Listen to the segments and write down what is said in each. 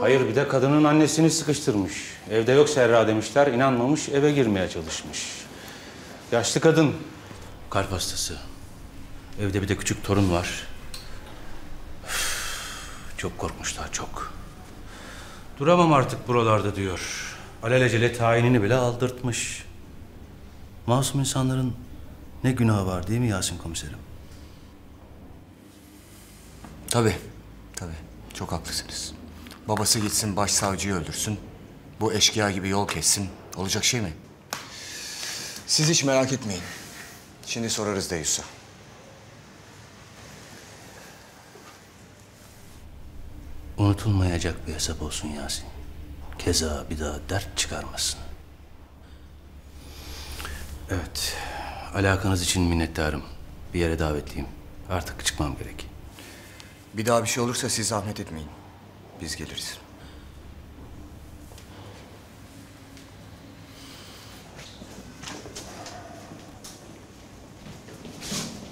Hayır bir de kadının annesini sıkıştırmış. Evde yok Serra demişler, inanmamış eve girmeye çalışmış. Yaşlı kadın, kalp hastası. Evde bir de küçük torun var. Üf, Çok korkmuşlar, çok. Duramam artık buralarda diyor. Alelacele tayinini bile aldırtmış. Masum insanların ne günahı var değil mi Yasin komiserim? Tabii, tabii. Çok haklısınız. Babası gitsin başsavcıyı öldürsün. Bu eşkıya gibi yol kessin. Olacak şey mi? Siz hiç merak etmeyin. Şimdi sorarız Deyus'a. Unutulmayacak bir hesap olsun Yasin. Keza bir daha dert çıkarmasın. Evet, alakanız için minnettarım. Bir yere davetliyim. Artık çıkmam gerek. Bir daha bir şey olursa siz zahmet etmeyin. Biz geliriz.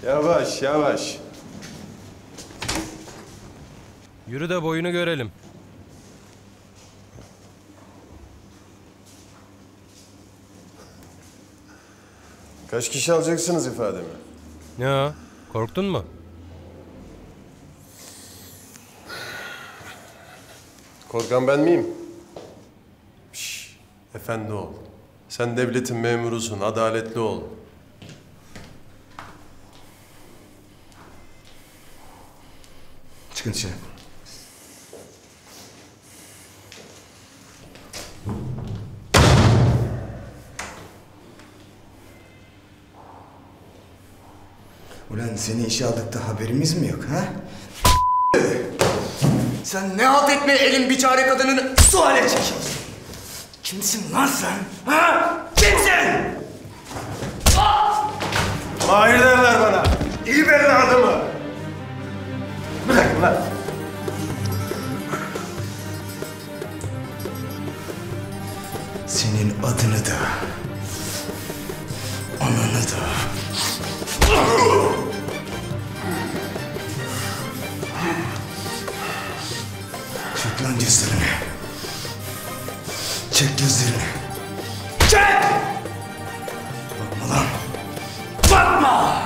Yavaş yavaş. Yürü de boyunu görelim. Kaç kişi alacaksınız ifademi? Ne o? Korktun mu? Korkan ben miyim? Şş, efendi ol. Sen devletin memurusun, adaletli ol. Çıkın dışarı. Ulan seni işe aldık da haberimiz mi yok ha? Sen ne halt etme elin biçare kadınını... Suale çekiyorsun. Kimsin lan sen? Ha? Kimsin? Mahir derler bana. İyi verin adımı. Bırak lan. Senin adını da, ananı da. Gözlerini. Çek gözlerini. Çek! Bakma lan. Bakma!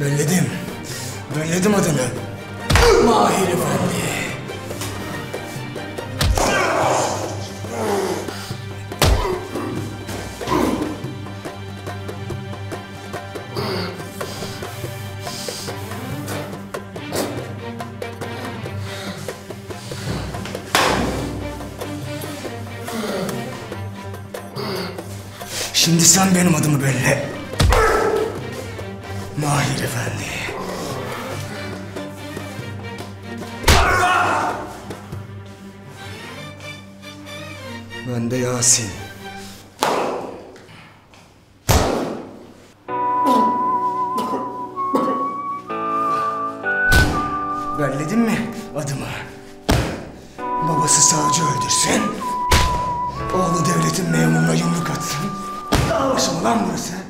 Belledim. Belledim adını. Mahir Efendi. Şimdi sen benim adımı belli. Mahir Efendi. Ben de Yasin. Belledin mi adımı? Babası savcı öldürsün. Lan burası?